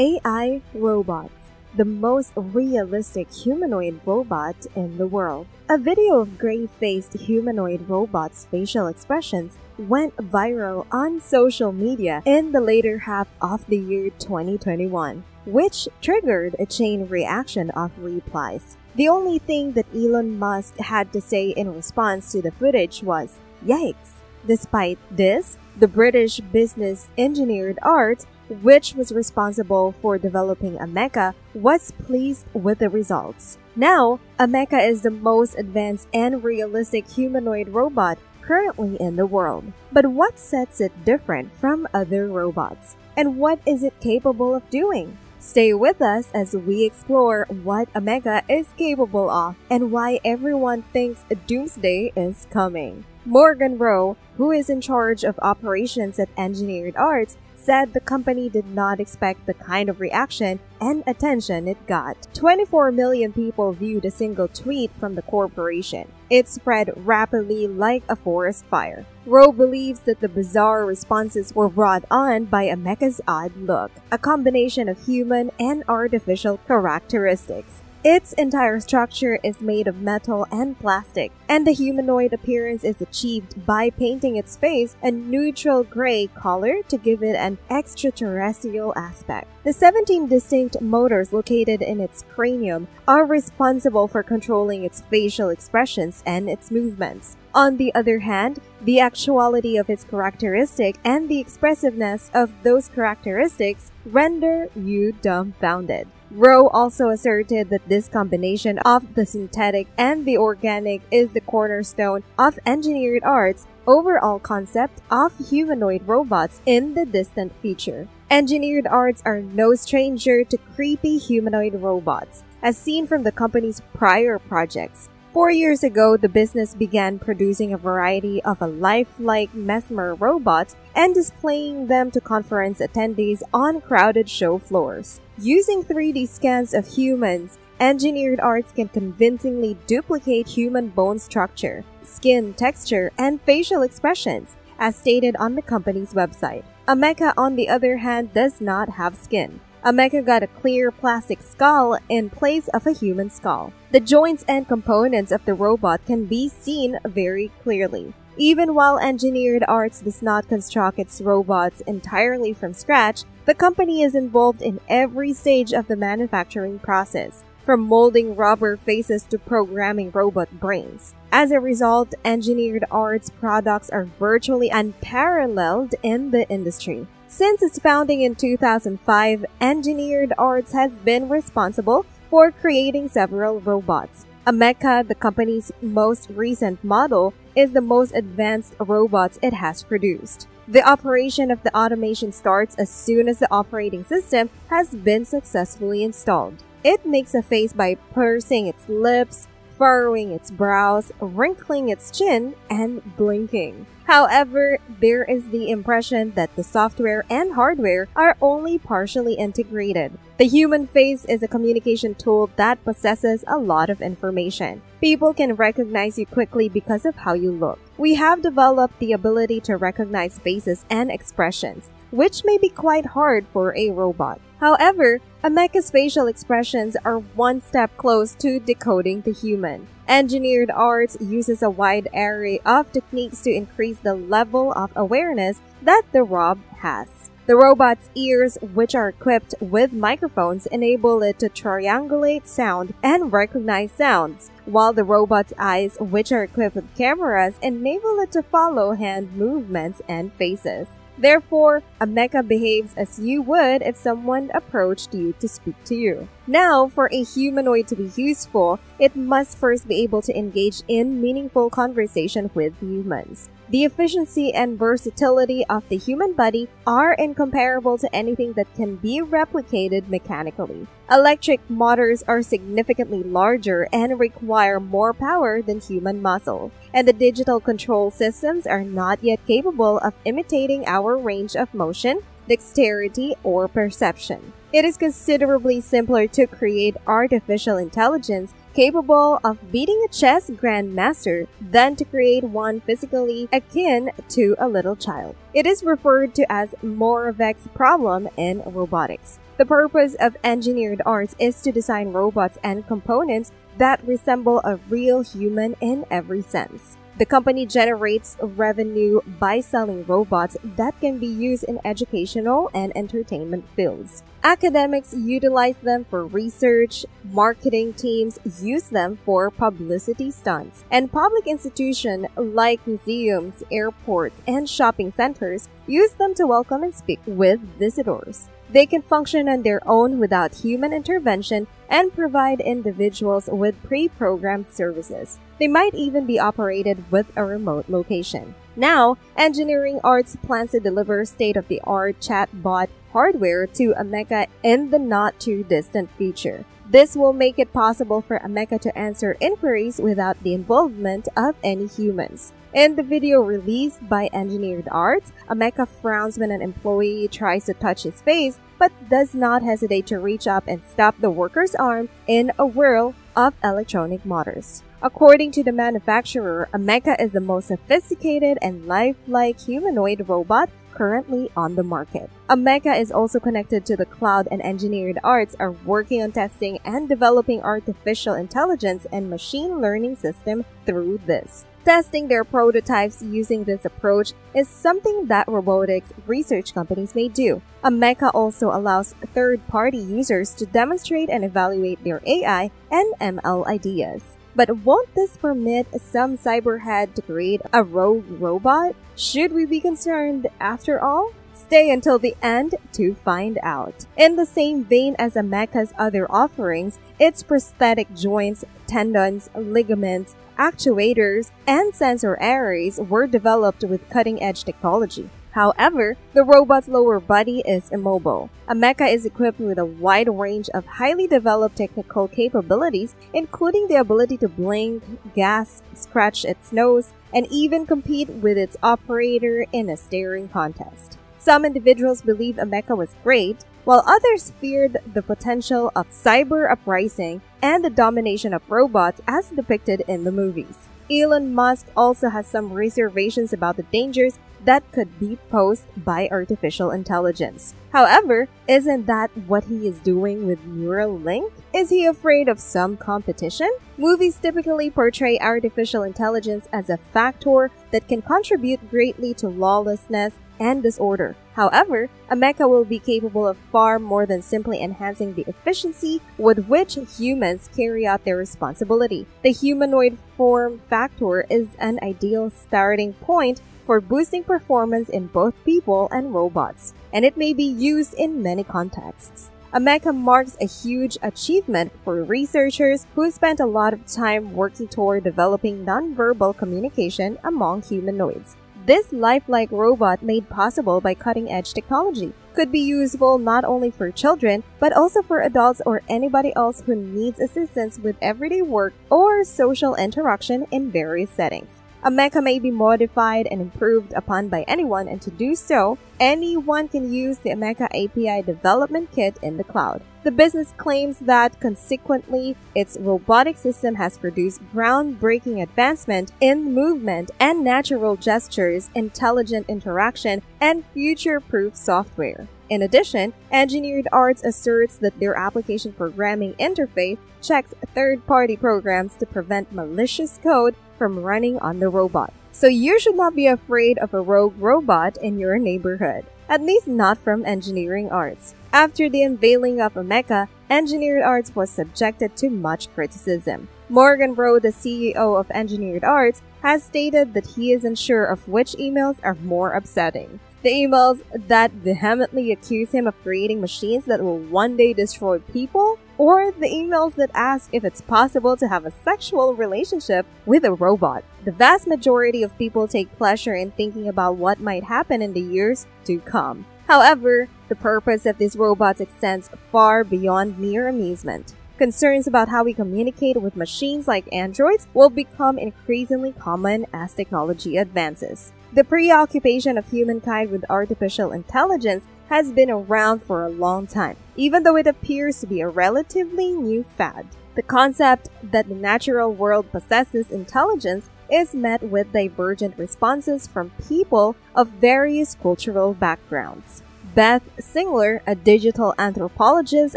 AI robots, the most realistic humanoid robot in the world. A video of gray-faced humanoid robots' facial expressions went viral on social media in the later half of the year 2021, which triggered a chain reaction of replies. The only thing that Elon Musk had to say in response to the footage was, Yikes! Despite this, the British business engineered art, which was responsible for developing Ameca, was pleased with the results. Now, Ameca is the most advanced and realistic humanoid robot currently in the world. But what sets it different from other robots? And what is it capable of doing? Stay with us as we explore what Ameca is capable of and why everyone thinks Doomsday is coming. Morgan Roe, who is in charge of operations at Engineered Arts, said the company did not expect the kind of reaction and attention it got. 24 million people viewed a single tweet from the corporation. It spread rapidly like a forest fire. Roe believes that the bizarre responses were brought on by Ameca's odd look, a combination of human and artificial characteristics. Its entire structure is made of metal and plastic, and the humanoid appearance is achieved by painting its face a neutral gray color to give it an extraterrestrial aspect. The 17 distinct motors located in its cranium are responsible for controlling its facial expressions and its movements. On the other hand, the actuality of its characteristic and the expressiveness of those characteristics render you dumbfounded. Roe also asserted that this combination of the synthetic and the organic is the cornerstone of engineered art's overall concept of humanoid robots in the distant future. Engineered arts are no stranger to creepy humanoid robots, as seen from the company's prior projects. Four years ago, the business began producing a variety of a lifelike mesmer robots and displaying them to conference attendees on crowded show floors. Using 3D scans of humans, engineered arts can convincingly duplicate human bone structure, skin texture, and facial expressions, as stated on the company's website. Ameca, on the other hand, does not have skin. Ameca got a clear plastic skull in place of a human skull. The joints and components of the robot can be seen very clearly. Even while Engineered Arts does not construct its robots entirely from scratch, the company is involved in every stage of the manufacturing process, from molding rubber faces to programming robot brains. As a result, Engineered Arts products are virtually unparalleled in the industry. Since its founding in 2005, Engineered Arts has been responsible for creating several robots. Ameca, the company's most recent model, is the most advanced robots it has produced. The operation of the automation starts as soon as the operating system has been successfully installed. It makes a face by pursing its lips, furrowing its brows, wrinkling its chin, and blinking. However, there is the impression that the software and hardware are only partially integrated. The human face is a communication tool that possesses a lot of information. People can recognize you quickly because of how you look. We have developed the ability to recognize faces and expressions, which may be quite hard for a robot. However, Ameca's facial expressions are one step close to decoding the human. Engineered Arts uses a wide array of techniques to increase the level of awareness that the Rob has. The robot's ears, which are equipped with microphones, enable it to triangulate sound and recognize sounds, while the robot's eyes, which are equipped with cameras, enable it to follow hand movements and faces. Therefore, Ameca behaves as you would if someone approached you to speak to you. Now, for a humanoid to be useful, it must first be able to engage in meaningful conversation with humans. The efficiency and versatility of the human body are incomparable to anything that can be replicated mechanically. Electric motors are significantly larger and require more power than human muscle, and the digital control systems are not yet capable of imitating our range of motion, dexterity, or perception. It is considerably simpler to create artificial intelligence capable of beating a chess grandmaster than to create one physically akin to a little child. It is referred to as Moravec's problem in robotics. The purpose of engineered arts is to design robots and components that resemble a real human in every sense. The company generates revenue by selling robots that can be used in educational and entertainment fields. Academics utilize them for research, marketing teams use them for publicity stunts, and public institutions like museums, airports, and shopping centers use them to welcome and speak with visitors. They can function on their own without human intervention and provide individuals with pre-programmed services. They might even be operated with a remote location. Now, Engineering Arts plans to deliver state-of-the-art chatbot hardware to Ameca in the not-too-distant future. This will make it possible for Ameca to answer inquiries without the involvement of any humans. In the video released by Engineered Arts, Ameca frowns when an employee tries to touch his face but does not hesitate to reach up and stop the worker's arm in a whirl of electronic motors. According to the manufacturer, Ameca is the most sophisticated and lifelike humanoid robot currently on the market. Ameca is also connected to the cloud and engineered arts are working on testing and developing artificial intelligence and machine learning system through this. Testing their prototypes using this approach is something that robotics research companies may do. Ameca also allows third-party users to demonstrate and evaluate their AI and ML ideas. But won't this permit some cyberhead to create a rogue robot? Should we be concerned after all? Stay until the end to find out. In the same vein as Ameca's other offerings, its prosthetic joints, tendons, ligaments, actuators, and sensor arrays were developed with cutting-edge technology. However, the robot's lower body is immobile. Ameca is equipped with a wide range of highly developed technical capabilities, including the ability to blink, gasp, scratch its nose, and even compete with its operator in a staring contest. Some individuals believe Ameca was great, while others feared the potential of cyber uprising and the domination of robots as depicted in the movies. Elon Musk also has some reservations about the dangers that could be posed by artificial intelligence. However, isn't that what he is doing with Neuralink? Is he afraid of some competition? Movies typically portray artificial intelligence as a factor that can contribute greatly to lawlessness and disorder. However, Ameca will be capable of far more than simply enhancing the efficiency with which humans carry out their responsibility. The humanoid form factor is an ideal starting point for boosting performance in both people and robots, and it may be used in many contexts. Ameca marks a huge achievement for researchers who spent a lot of time working toward developing nonverbal communication among humanoids. This lifelike robot made possible by cutting-edge technology could be useful not only for children, but also for adults or anybody else who needs assistance with everyday work or social interaction in various settings. Ameca may be modified and improved upon by anyone and to do so, anyone can use the Mecha API development kit in the cloud. The business claims that consequently, its robotic system has produced groundbreaking advancement in movement and natural gestures, intelligent interaction, and future-proof software. In addition, Engineered Arts asserts that their application programming interface checks third-party programs to prevent malicious code from running on the robot. So you should not be afraid of a rogue robot in your neighborhood, at least not from Engineering Arts. After the unveiling of Ameca, Engineered Arts was subjected to much criticism. Morgan Roe, the CEO of Engineered Arts, has stated that he is unsure of which emails are more upsetting. The emails that vehemently accuse him of creating machines that will one day destroy people, or the emails that ask if it's possible to have a sexual relationship with a robot. The vast majority of people take pleasure in thinking about what might happen in the years to come. However, the purpose of these robots extends far beyond mere amusement. Concerns about how we communicate with machines like androids will become increasingly common as technology advances. The preoccupation of humankind with artificial intelligence has been around for a long time, even though it appears to be a relatively new fad. The concept that the natural world possesses intelligence is met with divergent responses from people of various cultural backgrounds. Beth Singler, a digital anthropologist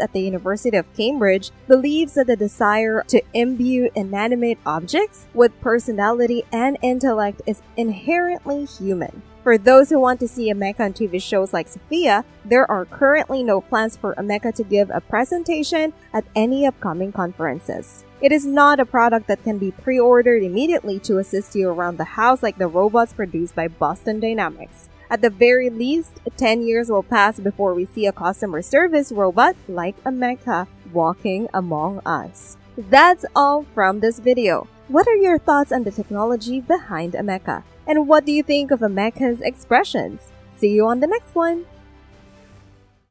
at the University of Cambridge, believes that the desire to imbue inanimate objects with personality and intellect is inherently human. For those who want to see Ameca on TV shows like Sophia, there are currently no plans for Ameca to give a presentation at any upcoming conferences. It is not a product that can be pre-ordered immediately to assist you around the house like the robots produced by Boston Dynamics. At the very least, 10 years will pass before we see a customer service robot like Ameca walking among us. That's all from this video. What are your thoughts on the technology behind Ameca? And what do you think of Ameca's expressions? See you on the next one!